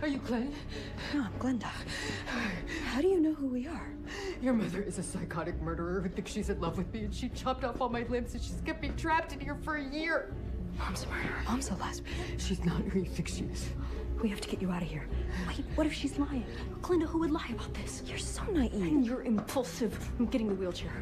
Are you Glen? No, I'm Glenda. How do you know who we are? Your mother is a psychotic murderer who thinks she's in love with me, and she chopped off all my limbs, and she's kept me trapped in here for a year. Mom's a murderer. Mom's a lesbian. She's not who you think she is. We have to get you out of here. Wait, what if she's lying? Glenda, who would lie about this? You're so naive. And you're impulsive. I'm getting the wheelchair.